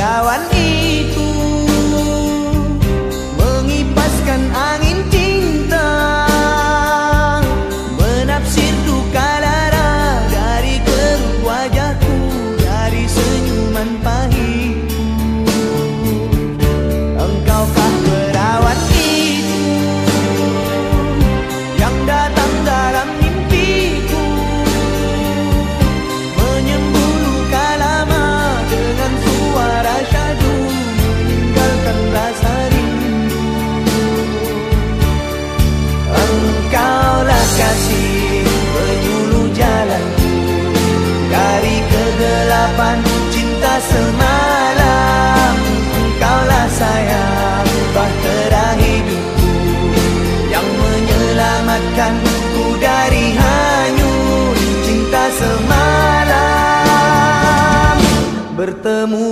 Menafsir duka lara dari semalam Engkau lah sayang bahtera hidupku Yang menyelamatkan ku dari hanyut Cinta semalam. Bertemu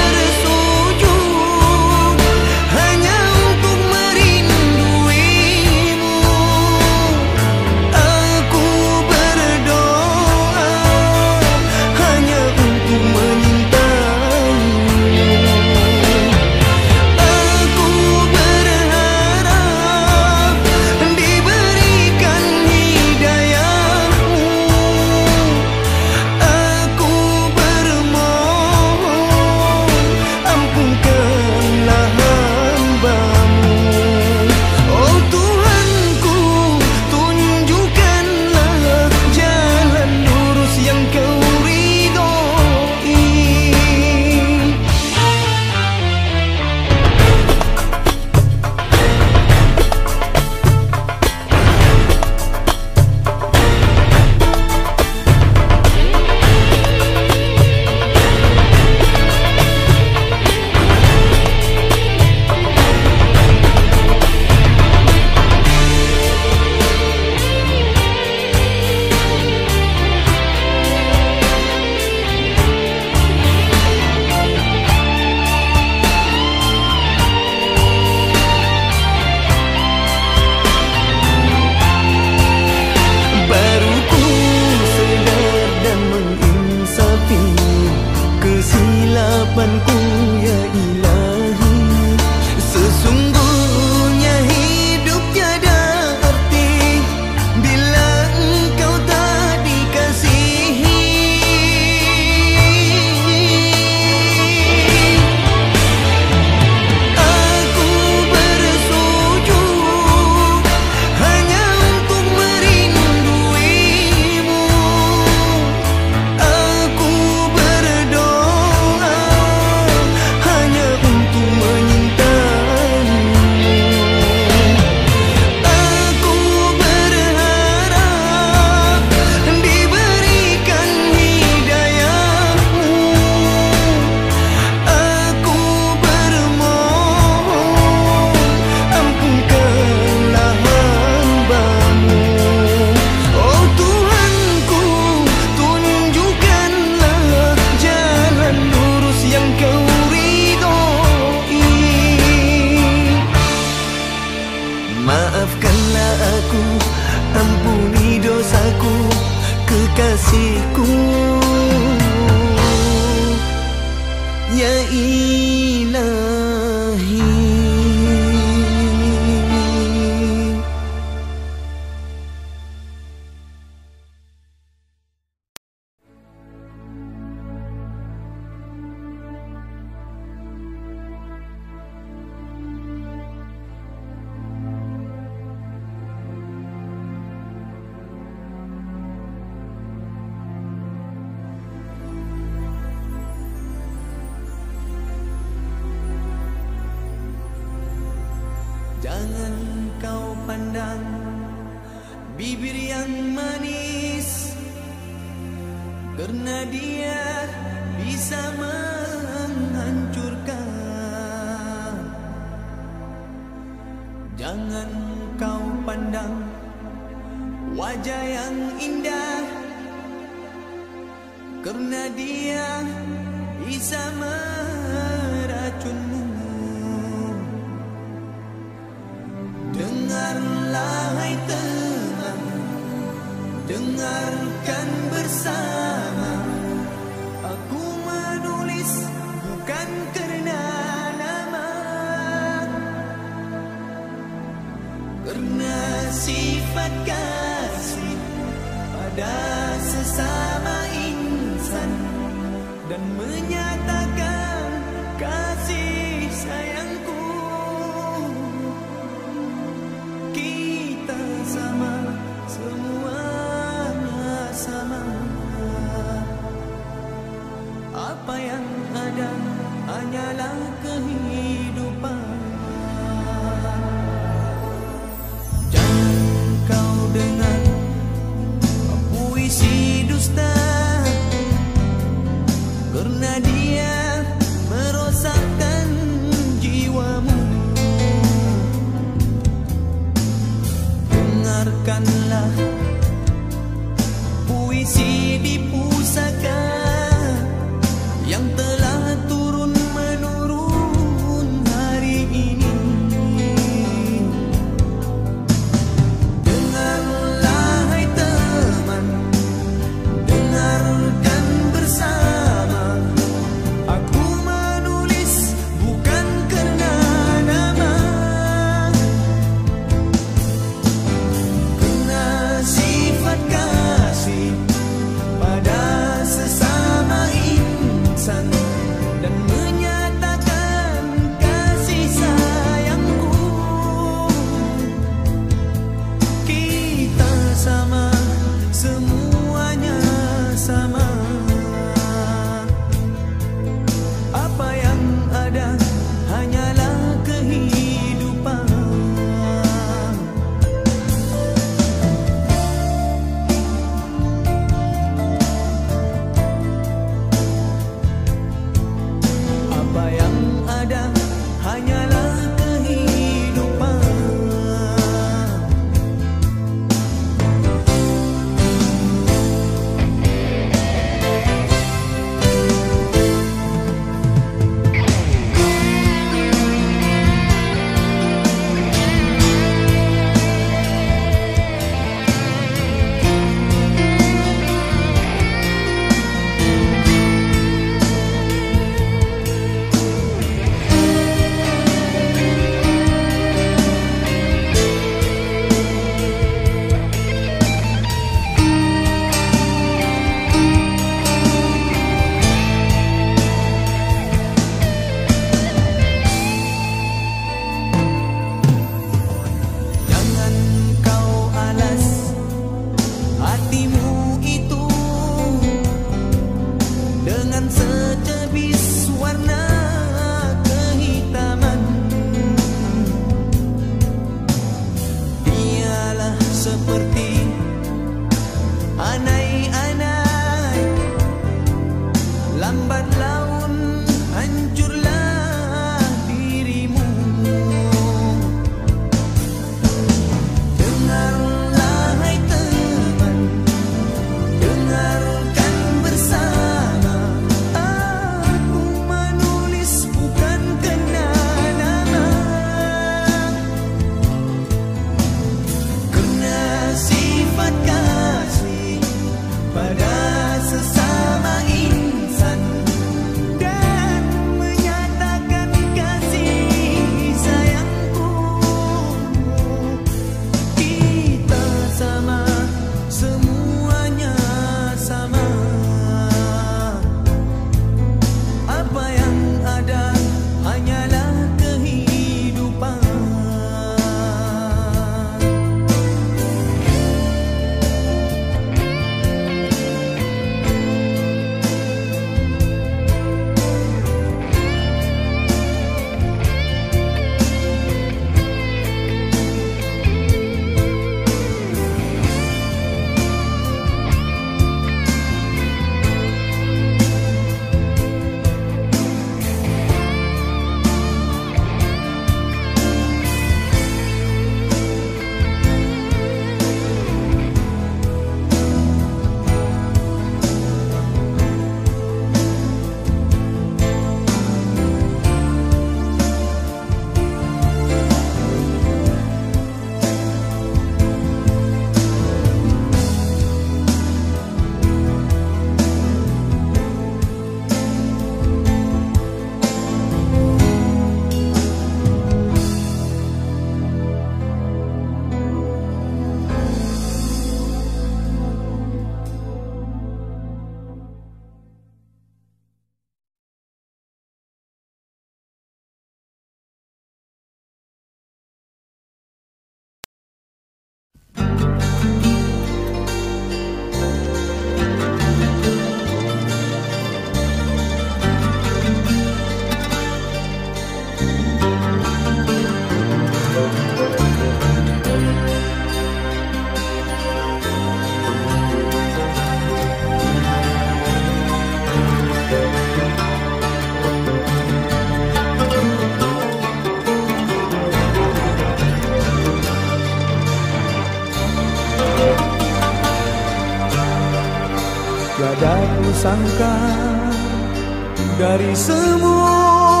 dari semula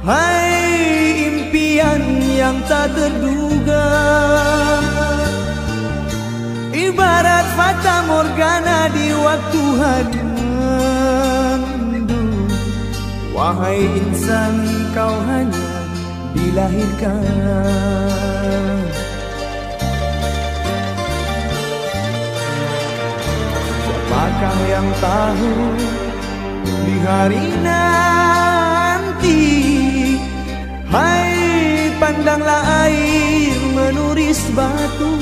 Hai impian yang tak terduga. Ibarat fata morgana di waktu mendung Wahai insan kau hanya dilahirkan tahu di hari nanti Hai pandanglah air menuris batu.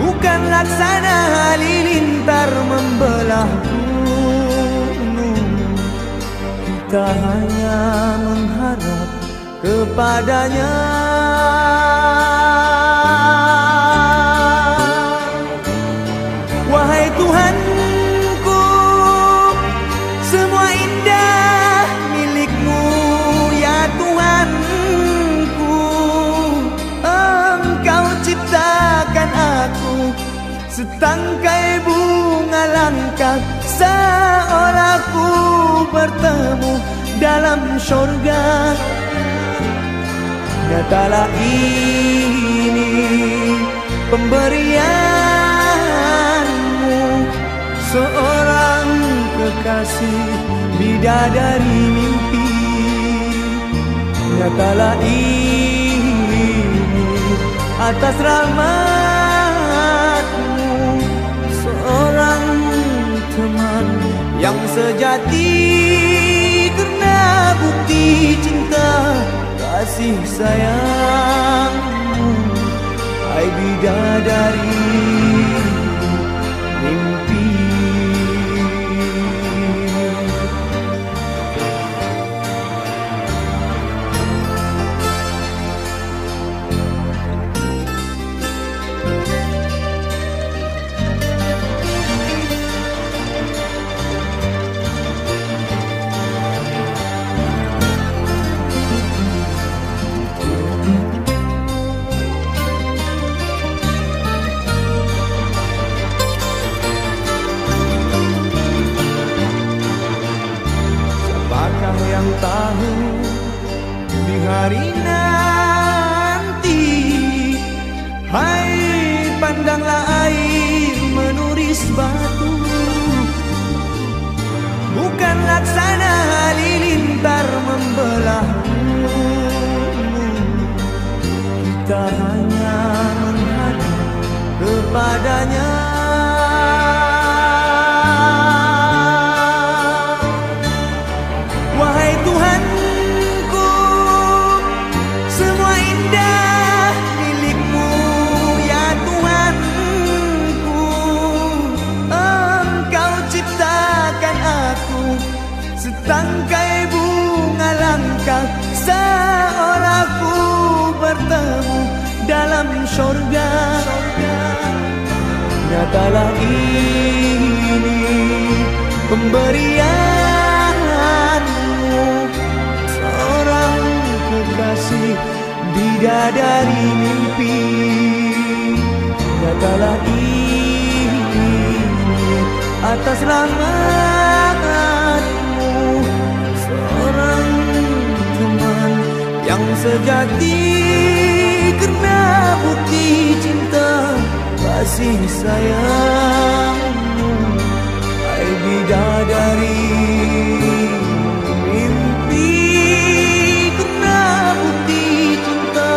Bukan laksana halilintar membelah gunung Kita hanya mengharap kepadanya bertemu dalam surga Nyatalah ini pemberianmu. Seorang kekasih bidadari mimpi. Nyatalah ini atas rahmatmu yang sejati Karena bukti cinta kasih sayangmu. Hai bidadari pandanglah air menuris batu. Bukan laksana halilintar membelah gunung Kita hanya menghadap kepadanya pemberianmu Seorang kekasih bidadari mimpi Nyatalah ini atas rahmatmu Seorang teman yang sejati Karena bukti cinta kasih sayangmu Hai bidadari. Mimpi Karena bukti cinta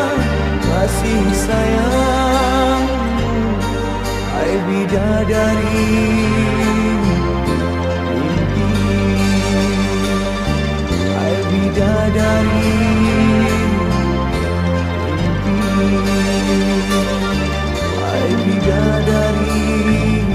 kasih sayangmu Hai bidadari. Mimpi. Hai bidadari. Mimpi. Hai bidadari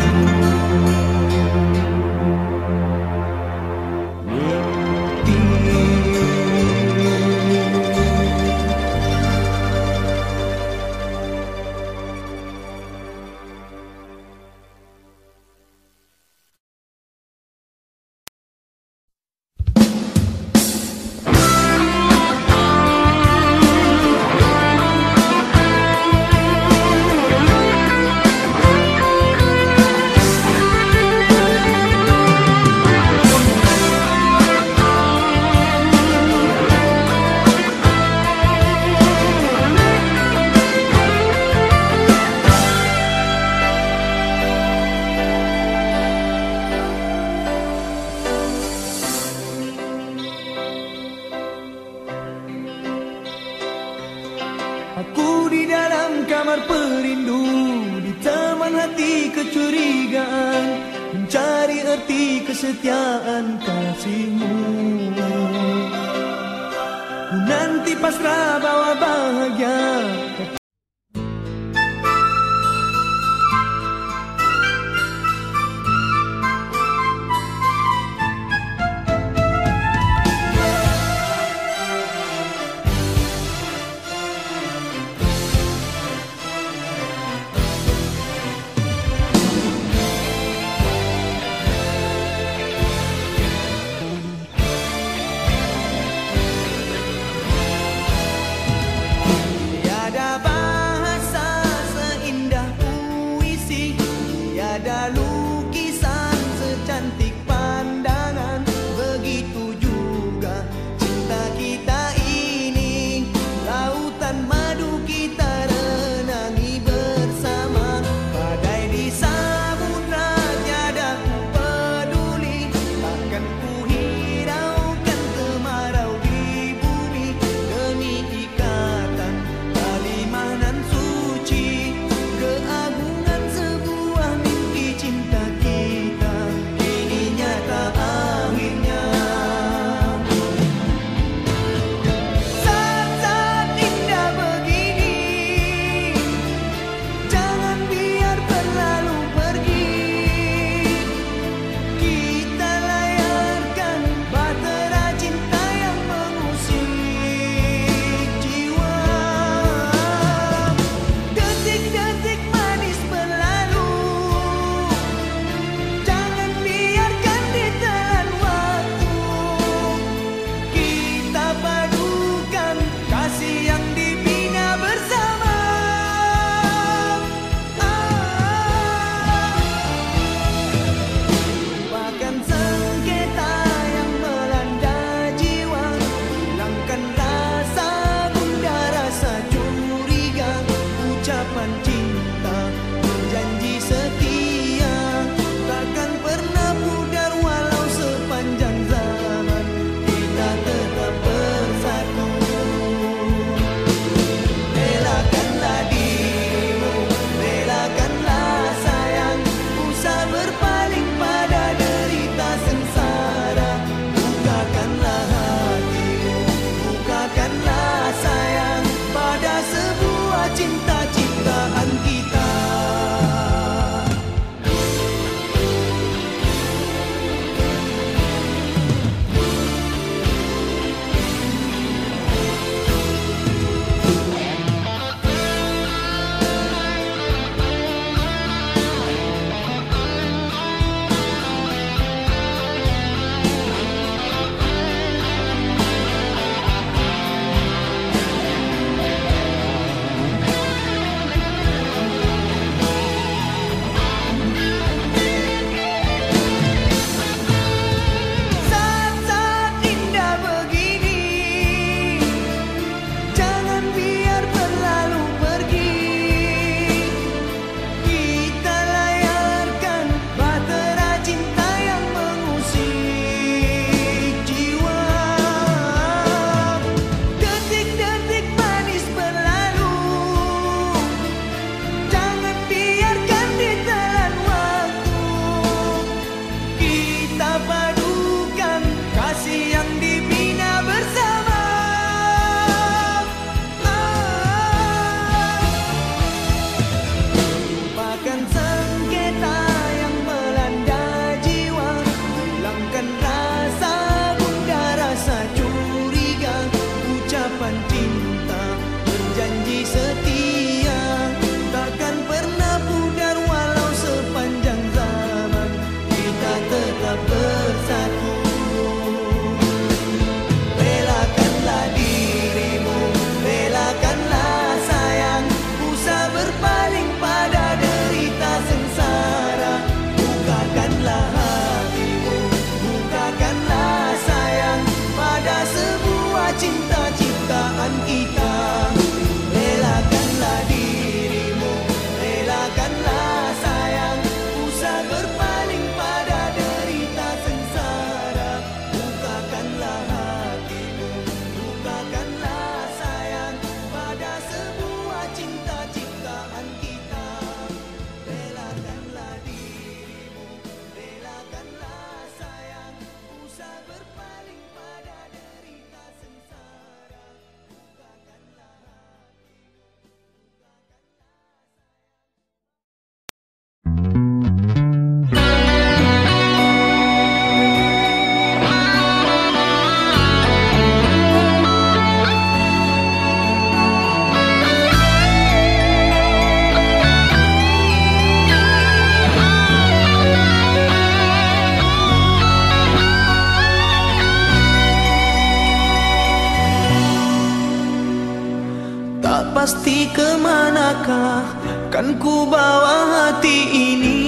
Kan ku bawa hati ini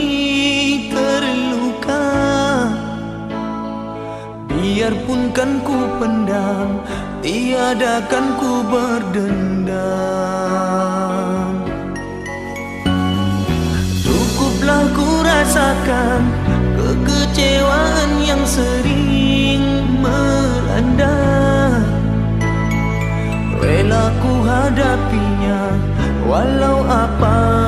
terluka. Biarpun kan ku pendam Tiada kan ku berdendam. Cukuplah ku rasakan Kekecewaan yang sering melanda Rela ku hadapinya Walau apa